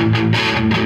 Música